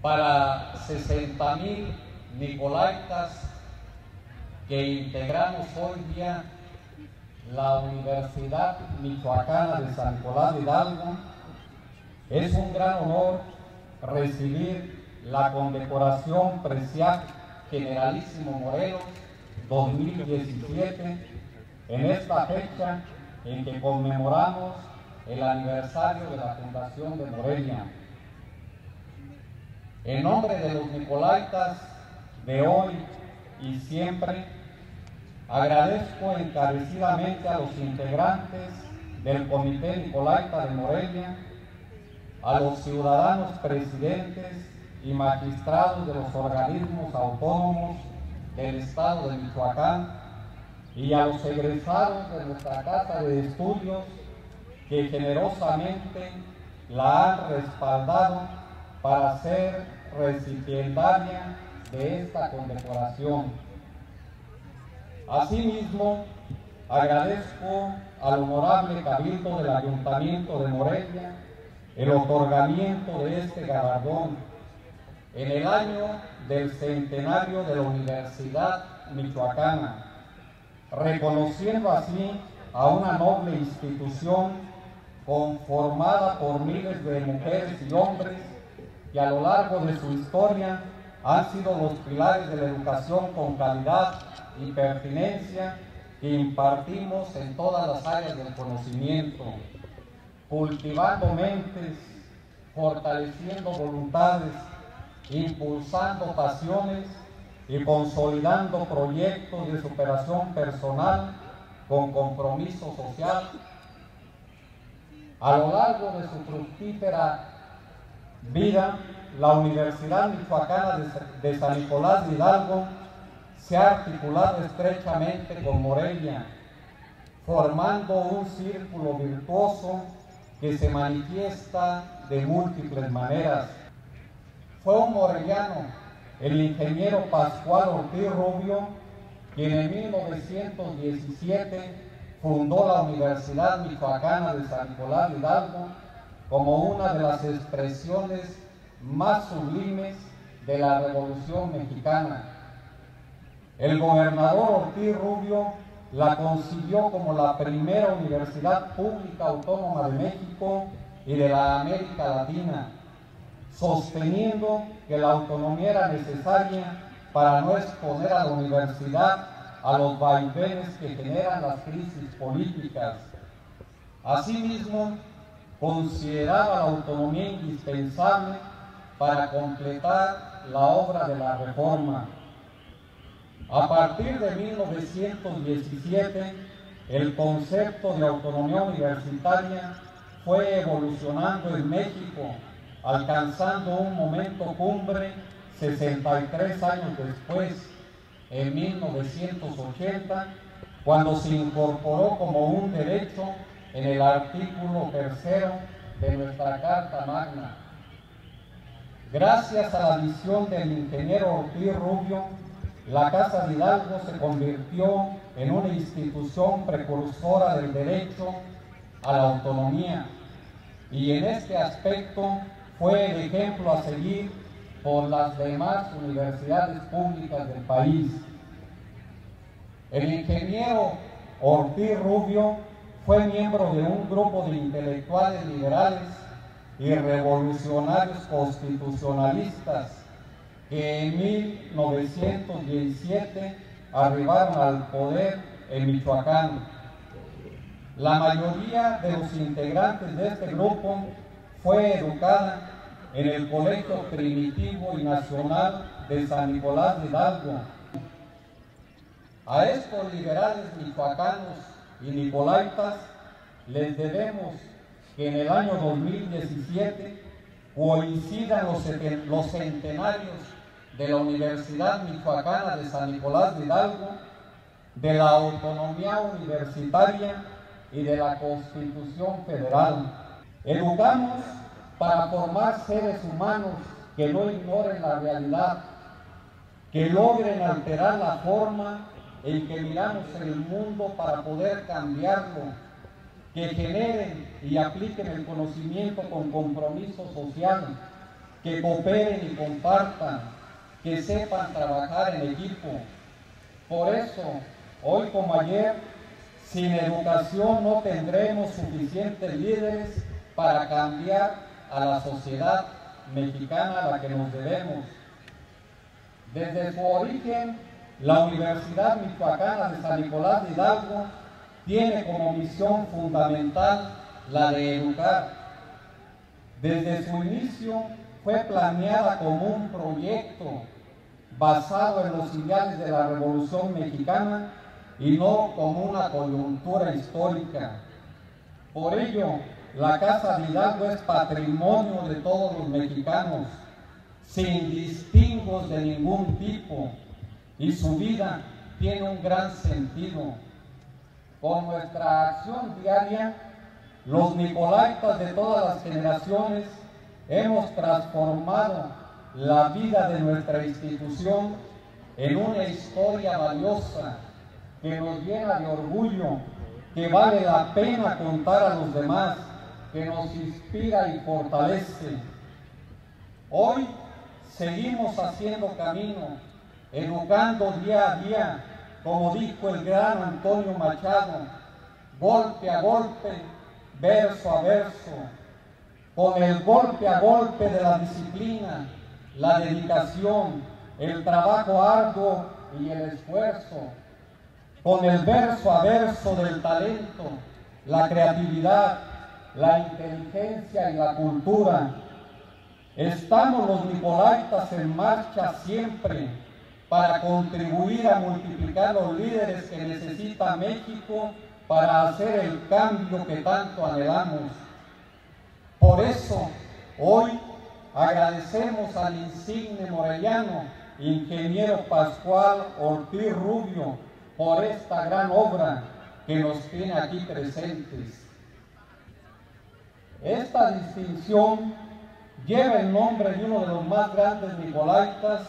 para 60 mil nicolaitas que integramos hoy día la Universidad Michoacana de San Nicolás de Hidalgo, es un gran honor recibir la condecoración Preciat Generalísimo Morelos 2017 en esta fecha en que conmemoramos el aniversario de la fundación de Morelia. En nombre de los Nicolaitas de hoy y siempre, agradezco encarecidamente a los integrantes del Comité Nicolaita de Morelia, a los ciudadanos presidentes y magistrados de los organismos autónomos del Estado de Michoacán y a los egresados de nuestra Casa de Estudios que generosamente la han respaldado para ser recipientaria de esta condecoración. Asimismo, agradezco al honorable Cabildo del Ayuntamiento de Morelia el otorgamiento de este galardón en el año del centenario de la Universidad Michoacana, reconociendo así a una noble institución conformada por miles de mujeres y hombres que a lo largo de su historia han sido los pilares de la educación con calidad y pertinencia que impartimos en todas las áreas del conocimiento, cultivando mentes, fortaleciendo voluntades, impulsando pasiones y consolidando proyectos de superación personal con compromiso social. A lo largo de su fructífera vida, la Universidad Michoacana de San Nicolás de Hidalgo se ha articulado estrechamente con Morelia, formando un círculo virtuoso que se manifiesta de múltiples maneras. Fue un morellano, el ingeniero Pascual Ortiz Rubio, quien en 1917 fundó la Universidad Michoacana de San Nicolás de Hidalgo como una de las expresiones más sublimes de la Revolución Mexicana. El gobernador Ortiz Rubio la consiguió como la primera universidad pública autónoma de México y de la América Latina, sosteniendo que la autonomía era necesaria para no exponer a la universidad a los vaivenes que generan las crisis políticas. Asimismo, consideraba la autonomía indispensable para completar la obra de la reforma. A partir de 1917, el concepto de autonomía universitaria fue evolucionando en México, alcanzando un momento cumbre 63 años después, en 1980, cuando se incorporó como un derecho en el artículo tercero de nuestra Carta Magna. Gracias a la visión del ingeniero Ortiz Rubio, la Casa de Hidalgo se convirtió en una institución precursora del derecho a la autonomía y en este aspecto fue el ejemplo a seguir por las demás universidades públicas del país. El ingeniero Ortiz Rubio fue miembro de un grupo de intelectuales liberales y revolucionarios constitucionalistas que en 1917 arribaron al poder en Michoacán. La mayoría de los integrantes de este grupo fue educada en el Colegio Primitivo y Nacional de San Nicolás de Hidalgo. A estos liberales michoacanos y nicolaitas les debemos que en el año 2017 coincidan los, los centenarios de la Universidad Michoacana de San Nicolás de Hidalgo, de la autonomía universitaria y de la Constitución Federal. Educamos para formar seres humanos que no ignoren la realidad, que logren alterar la forma en que miramos el mundo para poder cambiarlo, que generen y apliquen el conocimiento con compromiso social, que cooperen y compartan, que sepan trabajar en equipo. Por eso, hoy como ayer, sin educación no tendremos suficientes líderes para cambiar a la sociedad mexicana a la que nos debemos. Desde su origen, la Universidad Michoacana de San Nicolás de Hidalgo tiene como misión fundamental la de educar. Desde su inicio fue planeada como un proyecto basado en los ideales de la Revolución Mexicana y no como una coyuntura histórica. Por ello, la Casa de Hidalgo es patrimonio de todos los mexicanos, sin distingos de ningún tipo, y su vida tiene un gran sentido. Con nuestra acción diaria, los nicolaitas de todas las generaciones hemos transformado la vida de nuestra institución en una historia valiosa que nos llena de orgullo, que vale la pena contar a los demás, que nos inspira y fortalece. Hoy seguimos haciendo camino, educando día a día, como dijo el gran Antonio Machado, golpe a golpe, verso a verso, con el golpe a golpe de la disciplina, la dedicación, el trabajo arduo y el esfuerzo, con el verso a verso del talento, la creatividad, la inteligencia y la cultura. Estamos los nicolaitas en marcha siempre para contribuir a multiplicar los líderes que necesita México para hacer el cambio que tanto anhelamos. Por eso, hoy agradecemos al insigne morellano, ingeniero Pascual Ortiz Rubio, por esta gran obra que nos tiene aquí presentes. Esta distinción lleva el nombre de uno de los más grandes nicolaitas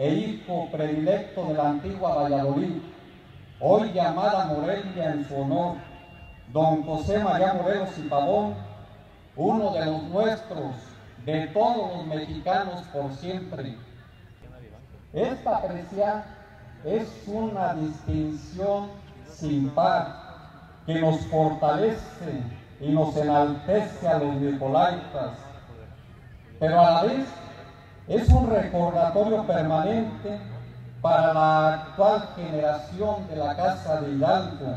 e hijo predilecto de la antigua Valladolid, hoy llamada Morelia en su honor, don José María Morelos y Pavón, uno de los nuestros, de todos los mexicanos por siempre. Esta aprecia es una distinción sin par que nos fortalece y nos enaltece a los nicolaitas, pero a la vez es un recordatorio permanente para la actual generación de la Casa de Hidalgo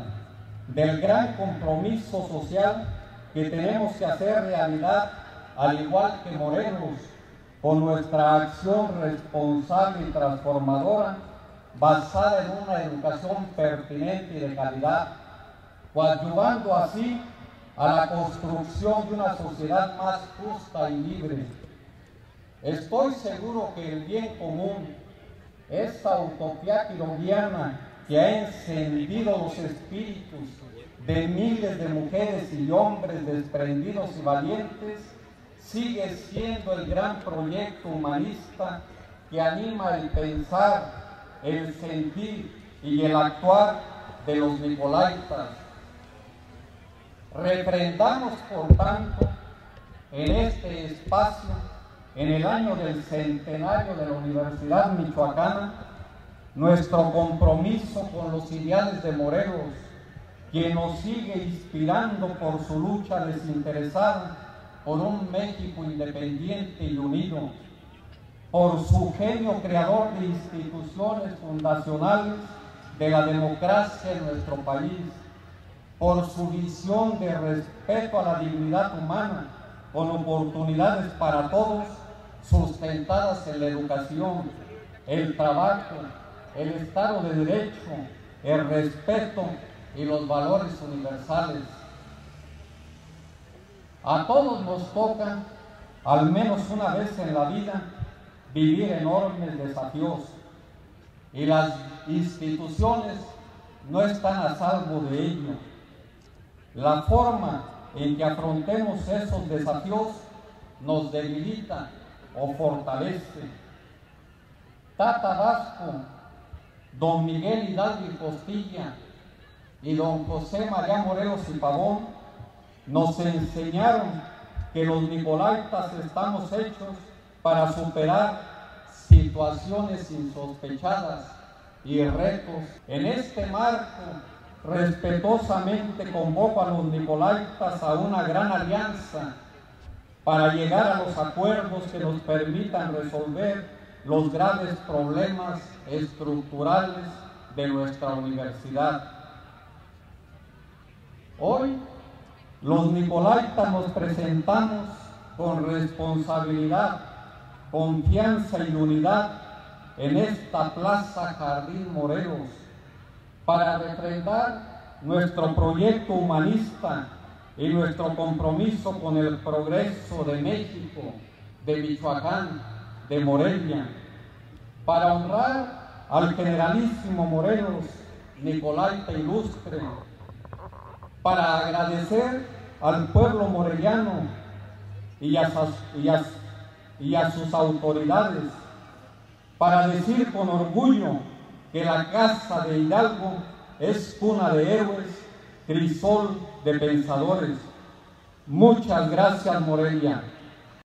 del gran compromiso social que tenemos que hacer realidad, al igual que Morelos, con nuestra acción responsable y transformadora basada en una educación pertinente y de calidad, coadyuvando así a la construcción de una sociedad más justa y libre. Estoy seguro que el bien común, esa utopía quiroguiana que ha encendido los espíritus de miles de mujeres y hombres desprendidos y valientes, sigue siendo el gran proyecto humanista que anima el pensar, el sentir y el actuar de los nicolaitas. Reprendamos, por tanto, en este espacio, en el año del centenario de la Universidad Michoacana, nuestro compromiso con los ideales de Morelos, quien nos sigue inspirando por su lucha desinteresada por un México independiente y unido, por su genio creador de instituciones fundacionales de la democracia en nuestro país, por su visión de respeto a la dignidad humana, con oportunidades para todos, sustentadas en la educación, el trabajo, el Estado de Derecho, el respeto y los valores universales. A todos nos toca, al menos una vez en la vida, vivir enormes desafíos y las instituciones no están a salvo de ello. La forma en que afrontemos esos desafíos nos debilita o fortalece. Tata Vasco, don Miguel Hidalgo y Costilla y don José María Morelos y Pavón nos enseñaron que los nicolaitas estamos hechos para superar situaciones insospechadas y retos. En este marco, respetuosamente convoco a los nicolaitas a una gran alianza para llegar a los acuerdos que nos permitan resolver los graves problemas estructurales de nuestra universidad. Hoy, los nicolaitas nos presentamos con responsabilidad, confianza y unidad en esta Plaza Jardín Morelos para refrendar nuestro proyecto humanista y nuestro compromiso con el progreso de México, de Michoacán, de Morelia, para honrar al generalísimo Morelos, Nicolaita Ilustre, para agradecer al pueblo moreliano y y a sus autoridades, para decir con orgullo que la casa de Hidalgo es cuna de héroes crisol de pensadores. Muchas gracias, Morelia.